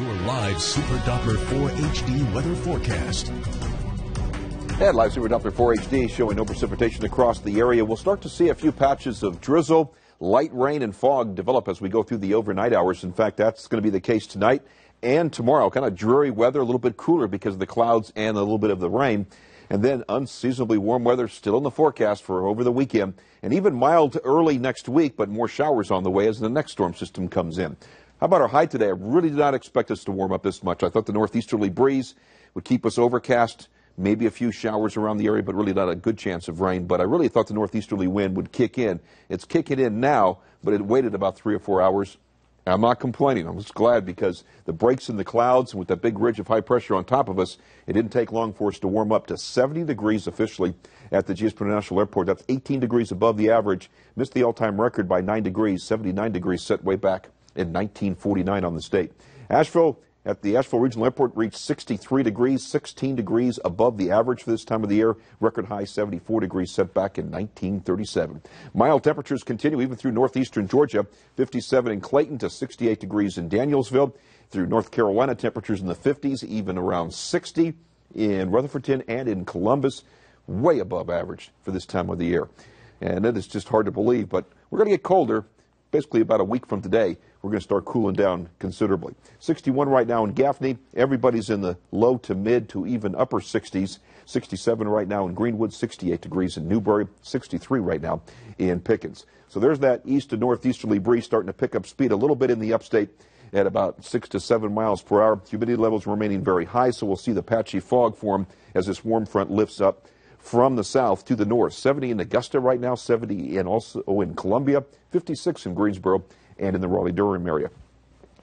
your live Super Doppler 4 HD weather forecast. And live Super Doppler 4 HD showing no precipitation across the area. We'll start to see a few patches of drizzle, light rain, and fog develop as we go through the overnight hours. In fact, that's going to be the case tonight and tomorrow. Kind of dreary weather, a little bit cooler because of the clouds and a little bit of the rain. And then unseasonably warm weather still in the forecast for over the weekend. And even mild early next week, but more showers on the way as the next storm system comes in. How about our high today? I really did not expect us to warm up this much. I thought the northeasterly breeze would keep us overcast, maybe a few showers around the area, but really not a good chance of rain. But I really thought the northeasterly wind would kick in. It's kicking in now, but it waited about three or four hours. I'm not complaining. I'm just glad because the breaks in the clouds and with that big ridge of high pressure on top of us, it didn't take long for us to warm up to 70 degrees officially at the GSP International Airport. That's 18 degrees above the average. Missed the all-time record by 9 degrees, 79 degrees set way back in 1949 on the state. Asheville at the Asheville Regional Airport reached 63 degrees, 16 degrees above the average for this time of the year. Record high 74 degrees set back in 1937. Mild temperatures continue even through northeastern Georgia, 57 in Clayton to 68 degrees in Danielsville. Through North Carolina, temperatures in the 50s, even around 60 in Rutherfordton and in Columbus, way above average for this time of the year. And it is just hard to believe, but we're going to get colder basically about a week from today, we're going to start cooling down considerably. 61 right now in Gaffney. Everybody's in the low to mid to even upper 60s. 67 right now in Greenwood, 68 degrees in Newberry, 63 right now in Pickens. So there's that east to northeasterly breeze starting to pick up speed a little bit in the upstate at about 6 to 7 miles per hour. Humidity levels remaining very high, so we'll see the patchy fog form as this warm front lifts up from the south to the north. 70 in Augusta right now, 70 in also in Columbia, 56 in Greensboro, and in the Raleigh-Durham area.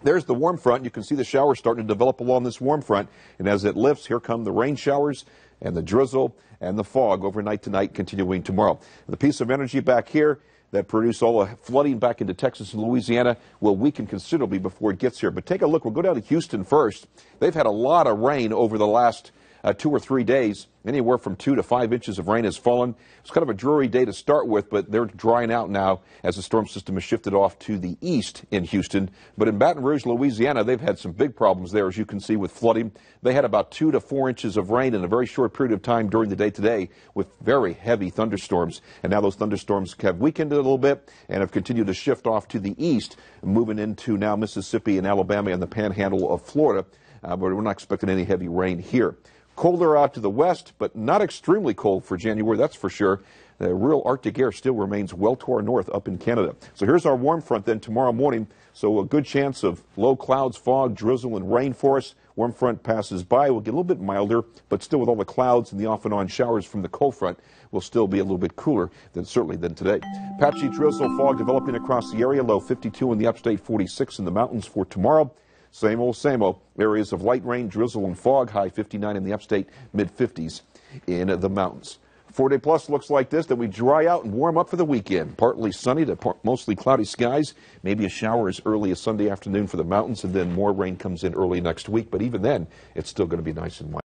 There's the warm front. You can see the showers starting to develop along this warm front. And as it lifts, here come the rain showers and the drizzle and the fog overnight tonight, continuing tomorrow. The piece of energy back here that produced all the flooding back into Texas and Louisiana will weaken considerably before it gets here. But take a look. We'll go down to Houston first. They've had a lot of rain over the last uh, two or three days. Anywhere from two to five inches of rain has fallen. It's kind of a dreary day to start with, but they're drying out now as the storm system has shifted off to the east in Houston. But in Baton Rouge, Louisiana, they've had some big problems there, as you can see, with flooding. They had about two to four inches of rain in a very short period of time during the day today with very heavy thunderstorms. And now those thunderstorms have weakened a little bit and have continued to shift off to the east, moving into now Mississippi and Alabama and the panhandle of Florida. Uh, but we're not expecting any heavy rain here. Colder out to the west, but not extremely cold for January, that's for sure. The real Arctic air still remains well to our north up in Canada. So here's our warm front then tomorrow morning. So a good chance of low clouds, fog, drizzle, and rain for us. Warm front passes by. We'll get a little bit milder, but still with all the clouds and the off and on showers from the cold front, we'll still be a little bit cooler than certainly than today. Patchy drizzle, fog developing across the area. Low 52 in the upstate, 46 in the mountains for tomorrow. Same old, same old. Areas of light rain, drizzle, and fog. High 59 in the upstate, mid 50s in the mountains. Four day plus looks like this. Then we dry out and warm up for the weekend. Partly sunny to mostly cloudy skies. Maybe a shower as early as Sunday afternoon for the mountains, and then more rain comes in early next week. But even then, it's still going to be nice and white.